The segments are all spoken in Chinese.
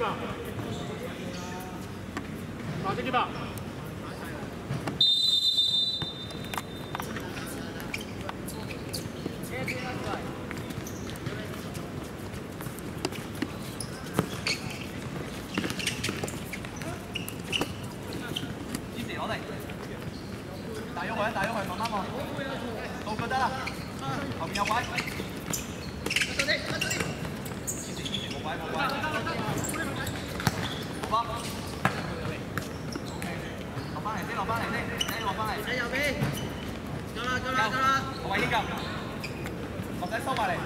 吧，打进去吧。Mày đi cầm Một cái sâu vào này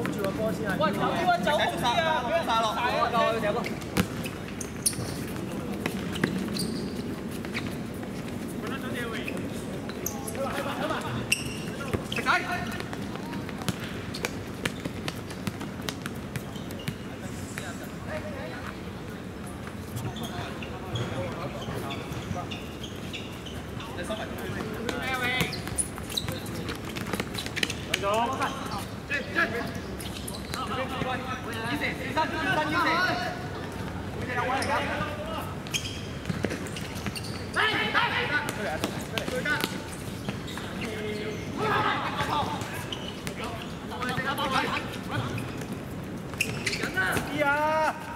守住個波先係，走啊走唔知啊，俾人殺落，唔夠去踢波。快，吧開吧，食雞！快打快打人呢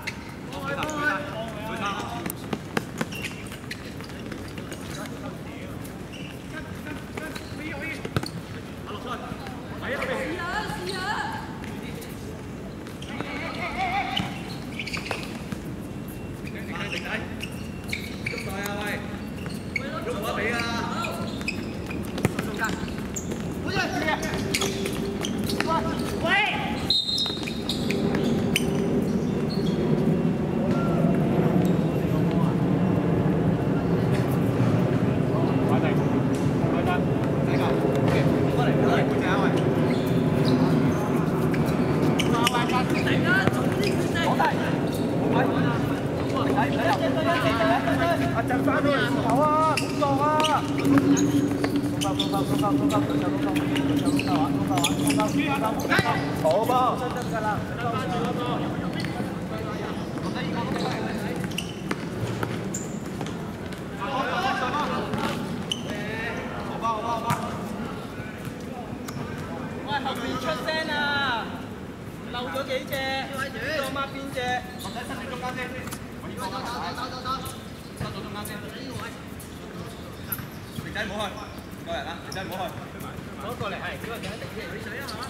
嚟，係，只不過佢一定嚟水啊嘛。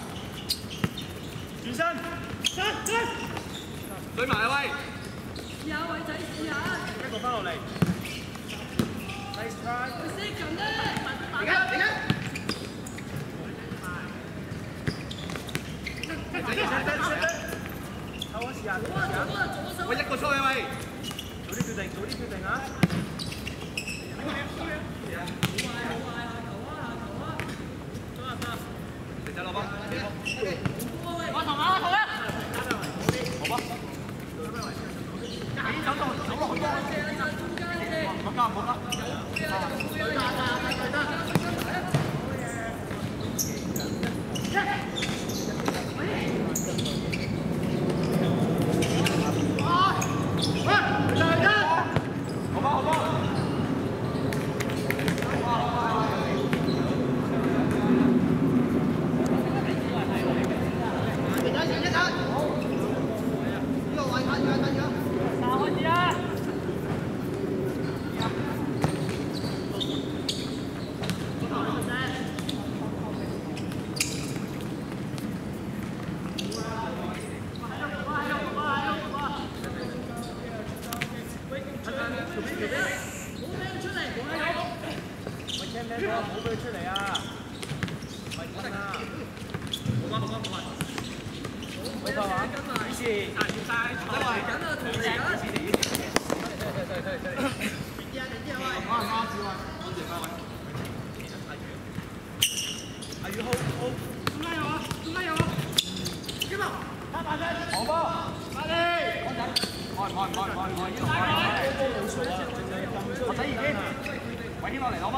轉身，身身，對埋啊喂。試下偉仔，試下。一個翻落嚟。Nice try。佢識咁咧。而家，而家。我一個出去喂，早啲決定，早啲決定啊！我投啊，投啊！好不？你走动走落好多。不加，不加。冇佢出嚟啊！喂，等啊！冇關冇關冇關。冇錯啊！以前行唔晒，得嚟緊啊，同時啊！對對對對對。點知啊？點知啊？喂！啱啱子喂，安靜翻喂。阿宇 hold hold，中間有啊，中間有啊。今日拍大聲，好波，快啲！安靜，開唔開唔開唔開唔開，呢度開。冇錯啊，我睇已經。喂，牽落嚟好嗎？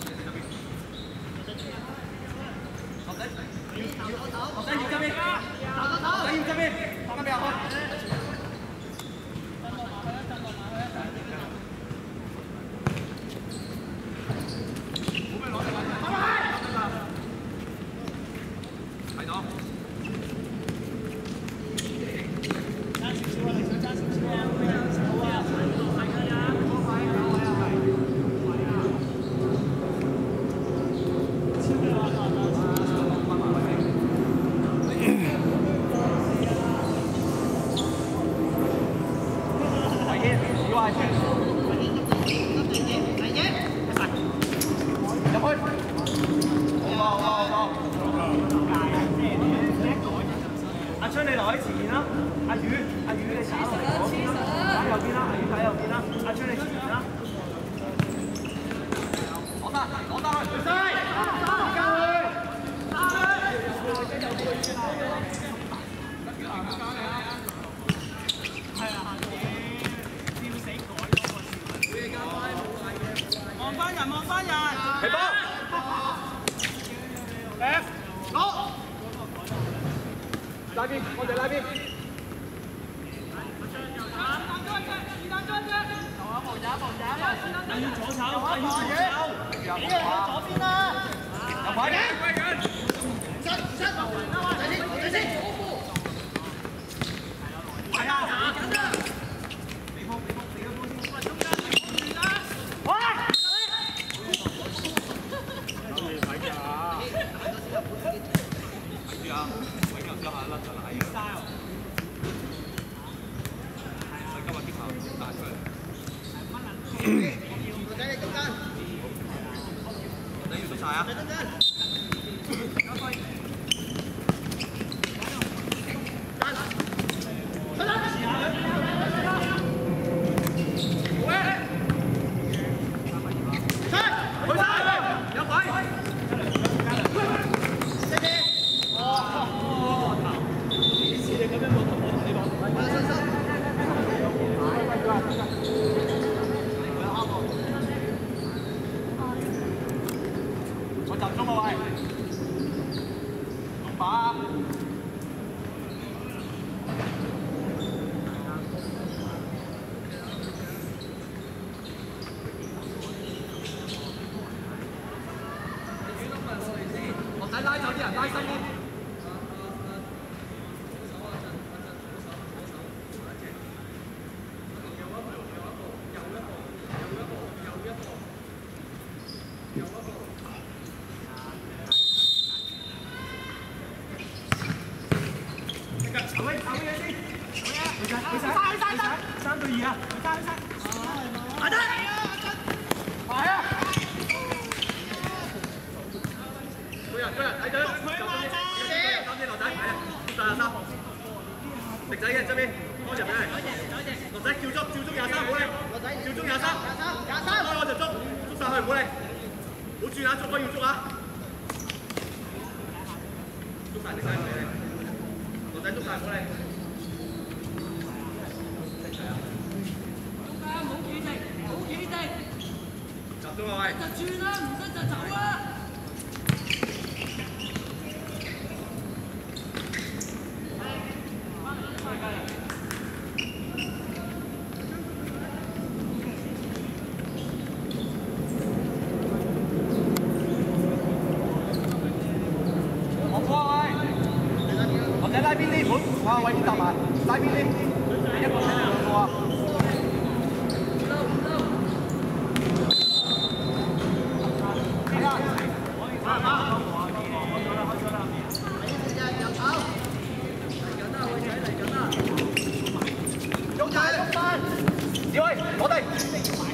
你留喺前面啦。阿宇，阿宇你打嚟嗰邊啦，打右邊啦，阿宇打右邊啦。阿昌你前面啦。攞得，攞得去，要左手，要左手。有左边啦，有快啲，系啊， ha? 何? Thank you.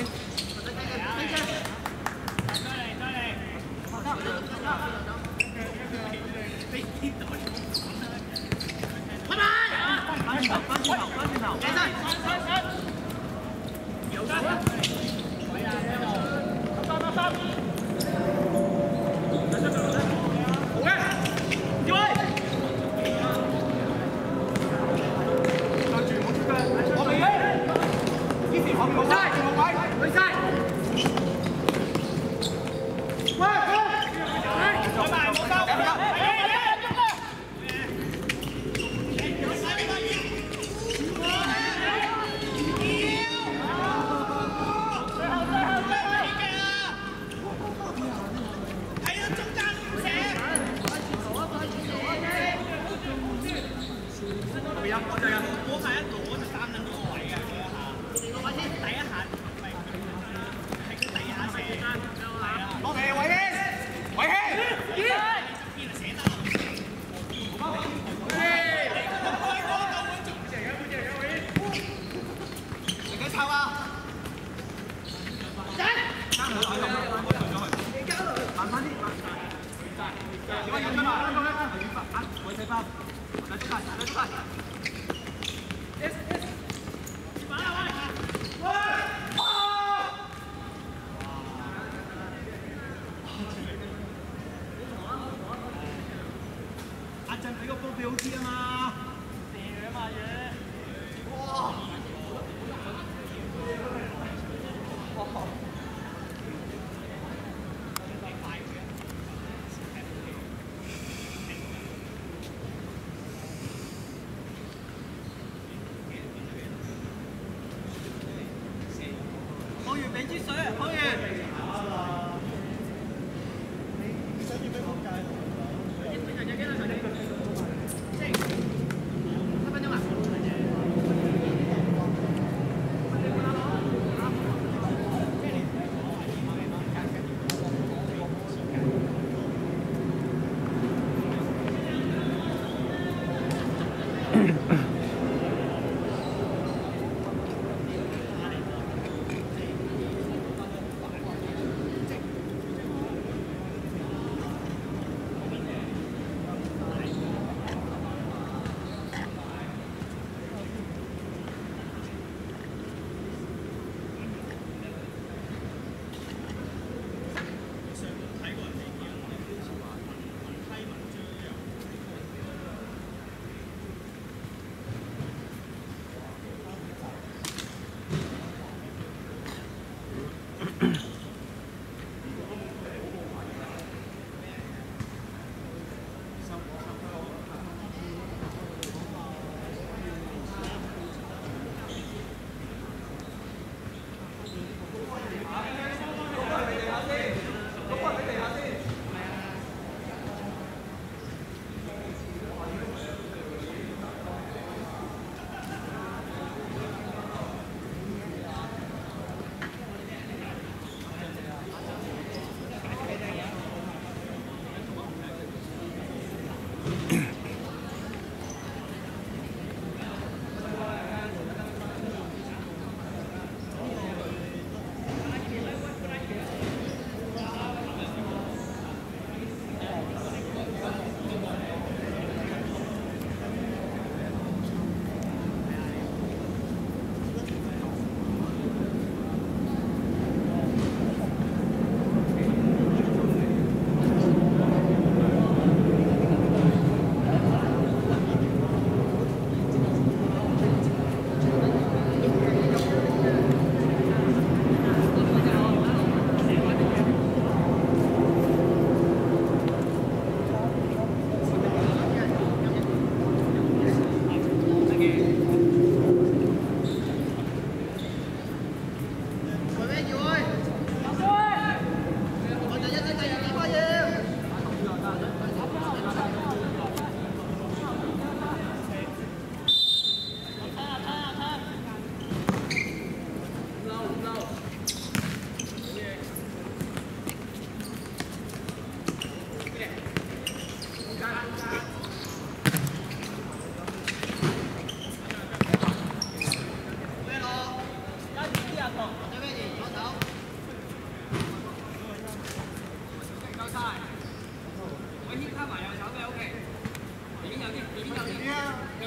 Thank you.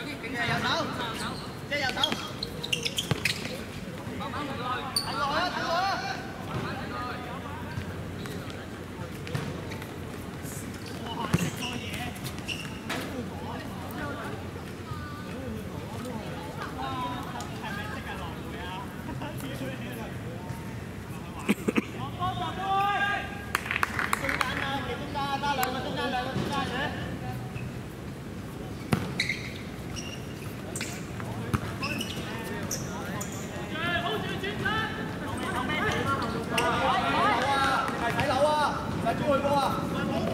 chơi vào sâu chơi vào sâu Come on, come on.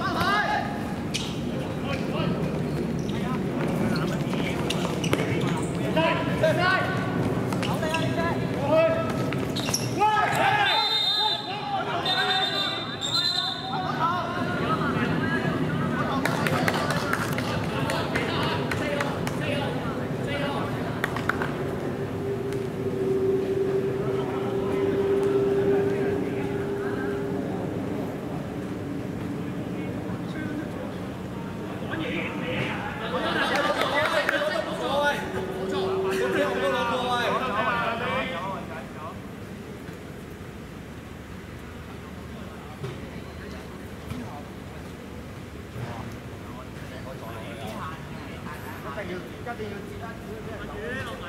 家庭有其他。